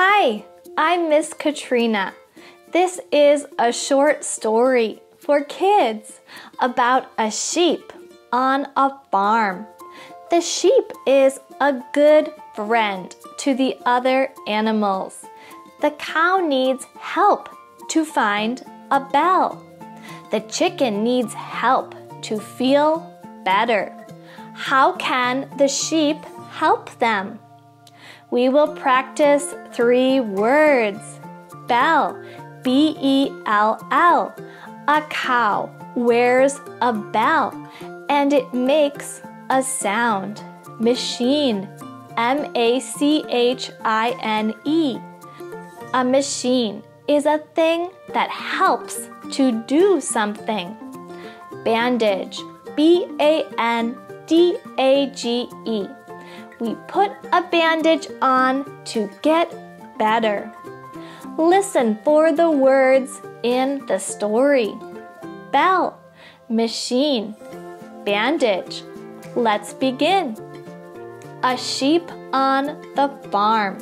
Hi, I'm Miss Katrina. This is a short story for kids about a sheep on a farm. The sheep is a good friend to the other animals. The cow needs help to find a bell. The chicken needs help to feel better. How can the sheep help them? We will practice three words. Bell, B E L L. A cow wears a bell and it makes a sound. Machine, M A C H I N E. A machine is a thing that helps to do something. Bandage, B A N D A G E. We put a bandage on to get better. Listen for the words in the story bell, machine, bandage. Let's begin. A sheep on the farm.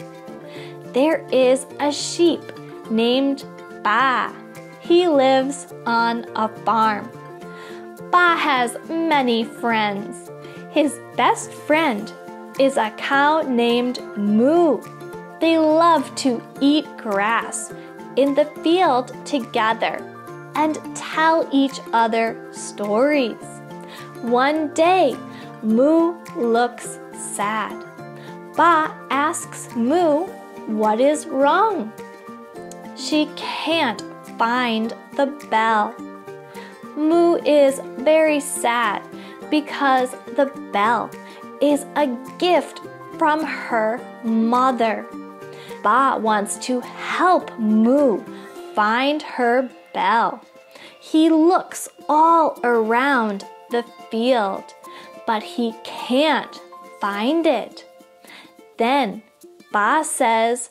There is a sheep named Baa. He lives on a farm. Baa has many friends. His best friend is a cow named Moo. They love to eat grass in the field together and tell each other stories. One day, Moo looks sad. Baa asks Moo what is wrong. She can't find the bell. Moo is very sad because the bell is a gift from her mother. Baa wants to help Moo find her bell. He looks all around the field, but he can't find it. Then Baa says,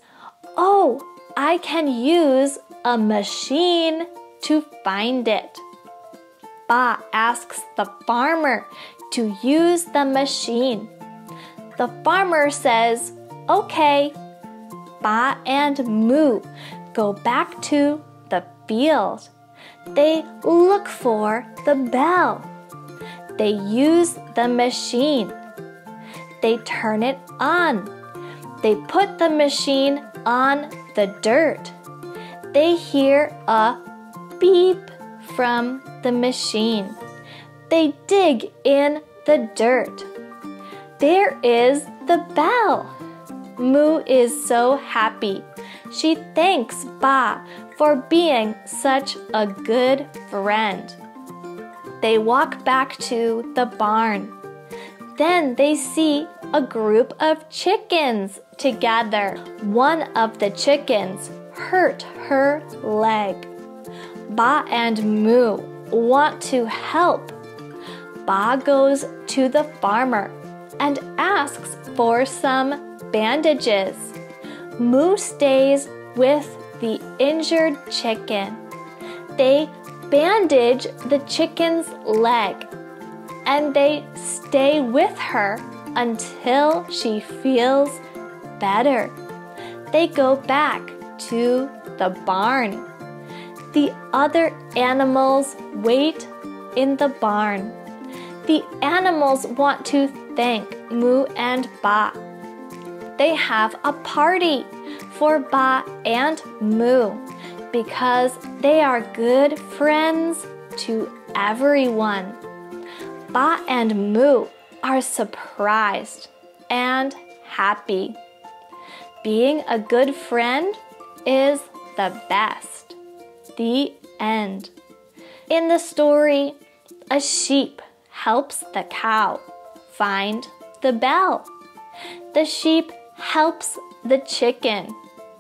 Oh, I can use a machine to find it. Baa asks the farmer to use the machine. The farmer says, Okay. Baa and Moo go back to the field. They look for the bell. They use the machine. They turn it on. They put the machine on the dirt. They hear a beep from the machine. They dig in the dirt. There is the bell. Moo is so happy. She thanks Baa for being such a good friend. They walk back to the barn. Then they see a group of chickens together. One of the chickens hurt her leg. Baa and Moo want to help. Baa goes to the farmer and asks for some bandages. Moo stays with the injured chicken. They bandage the chicken's leg and they stay with her until she feels better. They go back to the barn. The other animals wait in the barn. The animals want to thank Moo and Baa. They have a party for Baa and Moo because they are good friends to everyone. Baa and Moo are surprised and happy. Being a good friend is the best. The end. In the story, a sheep helps the cow find the bell. The sheep helps the chicken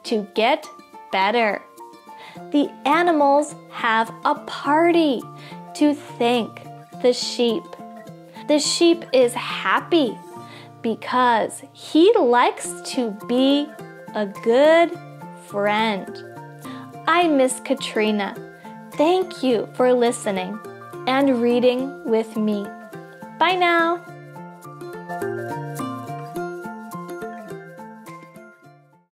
to get better. The animals have a party to thank the sheep. The sheep is happy because he likes to be a good friend. I'm Miss Katrina. Thank you for listening and reading with me. Bye now.